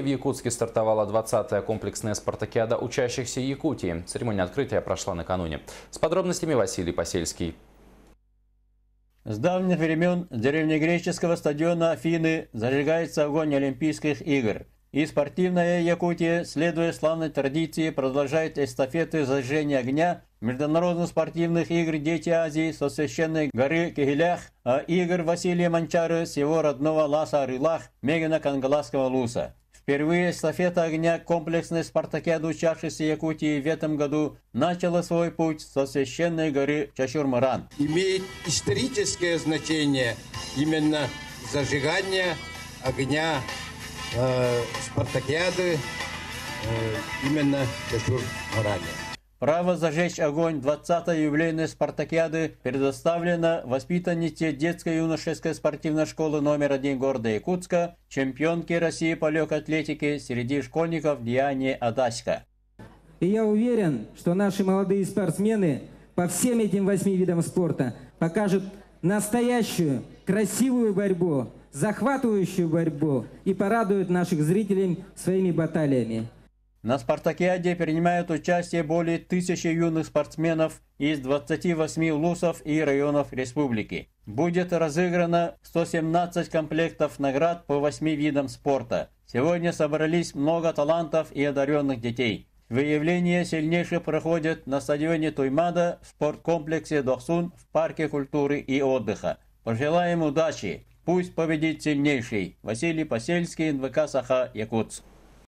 В Якутске стартовала 20-я комплексная спартакиада учащихся Якутии. Церемония открытия прошла накануне. С подробностями Василий Посельский. С давних времен древнегреческого стадиона Афины зажигается огонь Олимпийских игр. И спортивная Якутия, следуя славной традиции, продолжает эстафеты зажжения огня международных спортивных игр «Дети Азии» со священной горы Кигелях, а игр Василия Манчары с его родного Ласа Рылах, Мегана Кангаласского Луса. Впервые эстафета огня комплексной спартакиады учащихся Якутии в этом году начала свой путь со священной горы Чашурмаран. Имеет историческое значение именно зажигание огня э, спартакиады э, именно Чашур-Маране. Право зажечь огонь 20-й юбилейной спартакиады предоставлено воспитаннице детско-юношеской спортивной школы номер один города Якутска, чемпионке России по легкой атлетике среди школьников Диане Адаська. И я уверен, что наши молодые спортсмены по всем этим восьми видам спорта покажут настоящую, красивую борьбу, захватывающую борьбу и порадуют наших зрителей своими баталиями. На спартакиаде принимают участие более тысячи юных спортсменов из 28 лусов и районов республики. Будет разыграно 117 комплектов наград по 8 видам спорта. Сегодня собрались много талантов и одаренных детей. Выявление сильнейших проходит на стадионе Туймада в спорткомплексе Дохсун в парке культуры и отдыха. Пожелаем удачи! Пусть победит сильнейший. Василий Посельский, НВК Саха, Якутск.